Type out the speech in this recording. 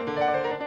Música